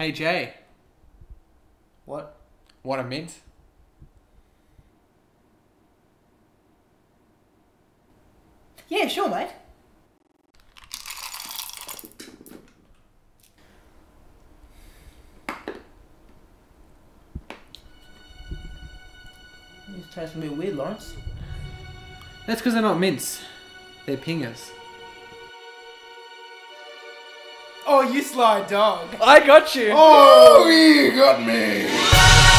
Hey Jay, What? What a mint? Yeah, sure, mate. These taste a bit weird, Laurence. That's because they're not mints. They're pingers. Oh, you sly dog. I got you. Oh, oh you got me!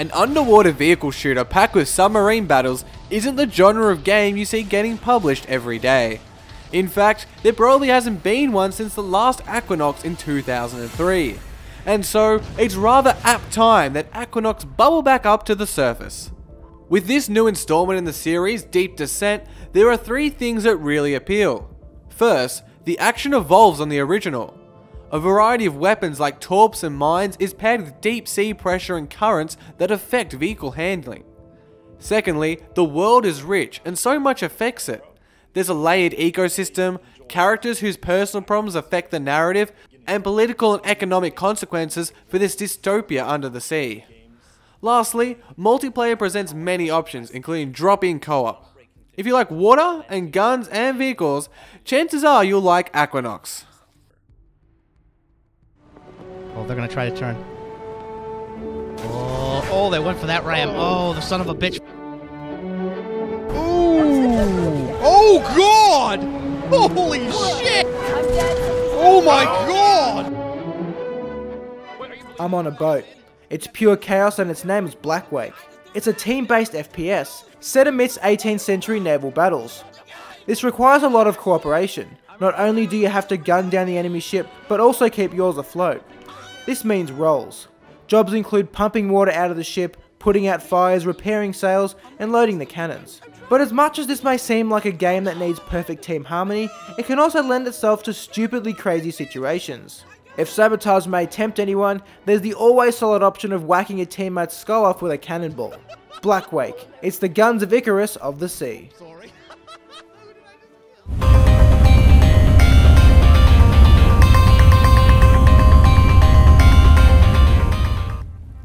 An underwater vehicle shooter packed with submarine battles isn't the genre of game you see getting published every day. In fact, there probably hasn't been one since the last Aquanox in 2003. And so, it's rather apt time that Aquanox bubble back up to the surface. With this new installment in the series, Deep Descent, there are three things that really appeal. First, the action evolves on the original. A variety of weapons like torps and mines is paired with deep sea pressure and currents that affect vehicle handling. Secondly, the world is rich and so much affects it. There's a layered ecosystem, characters whose personal problems affect the narrative, and political and economic consequences for this dystopia under the sea. Lastly, multiplayer presents many options, including drop-in co-op. If you like water and guns and vehicles, chances are you'll like Aquanox. They're gonna try to turn. Oh, oh, they went for that ram. Oh, the son of a bitch. Ooh! Oh God! Holy shit! Oh my God! I'm on a boat. It's pure chaos and its name is Blackwake. It's a team-based FPS, set amidst 18th century naval battles. This requires a lot of cooperation. Not only do you have to gun down the enemy ship, but also keep yours afloat. This means roles. Jobs include pumping water out of the ship, putting out fires, repairing sails, and loading the cannons. But as much as this may seem like a game that needs perfect team harmony, it can also lend itself to stupidly crazy situations. If sabotage may tempt anyone, there's the always solid option of whacking a teammate's skull off with a cannonball. Blackwake. It's the guns of Icarus of the sea.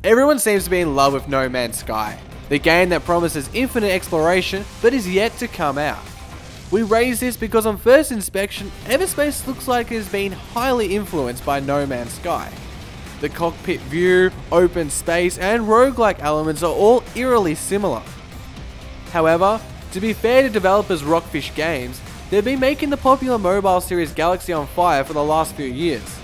Everyone seems to be in love with No Man's Sky, the game that promises infinite exploration but is yet to come out. We raise this because on first inspection, Everspace looks like it has been highly influenced by No Man's Sky. The cockpit view, open space, and roguelike elements are all eerily similar. However, to be fair to developers Rockfish Games, they've been making the popular mobile series Galaxy on Fire for the last few years.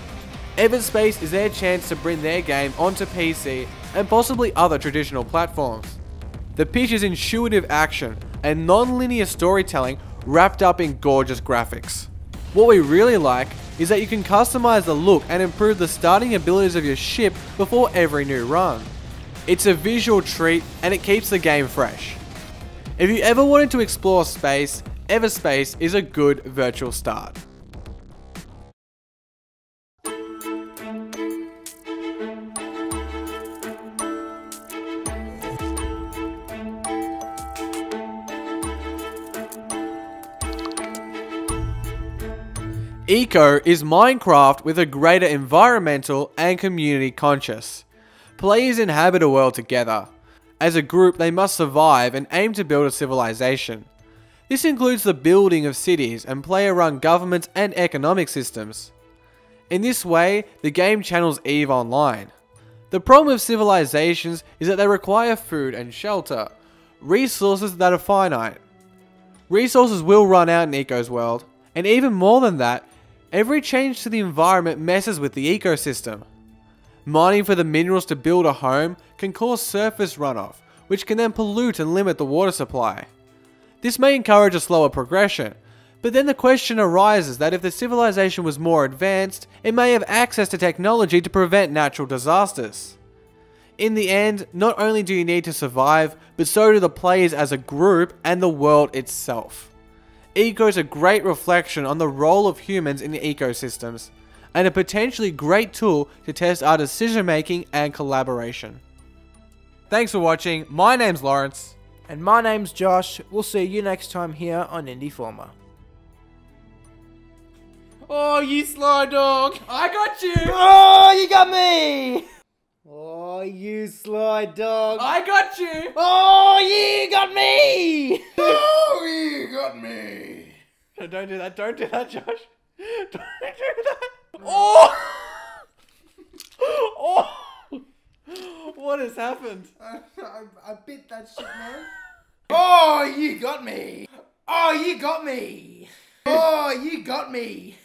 Everspace is their chance to bring their game onto PC and possibly other traditional platforms. The pitch is intuitive action and non-linear storytelling wrapped up in gorgeous graphics. What we really like is that you can customize the look and improve the starting abilities of your ship before every new run. It's a visual treat and it keeps the game fresh. If you ever wanted to explore space, Everspace is a good virtual start. Eco is Minecraft with a greater environmental and community conscious. Players inhabit a world together. As a group, they must survive and aim to build a civilization. This includes the building of cities and player run governments and economic systems. In this way, the game channels EVE Online. The problem with civilizations is that they require food and shelter, resources that are finite. Resources will run out in Eco's world, and even more than that, every change to the environment messes with the ecosystem. Mining for the minerals to build a home can cause surface runoff, which can then pollute and limit the water supply. This may encourage a slower progression, but then the question arises that if the civilization was more advanced, it may have access to technology to prevent natural disasters. In the end, not only do you need to survive, but so do the players as a group and the world itself. Eco is a great reflection on the role of humans in the ecosystems, and a potentially great tool to test our decision making and collaboration. Thanks for watching, my name's Laurence. And my name's Josh. We'll see you next time here on Indieformer. Oh, you sly dog! I got you! Oh, you got me! Oh, you sly dog. I got you! Oh, you got me! Oh, you got me. No, don't do that, don't do that, Josh. Don't do that. Oh! oh! What has happened? I, I bit that shit, man. Oh, you got me. Oh, you got me! Oh, you got me!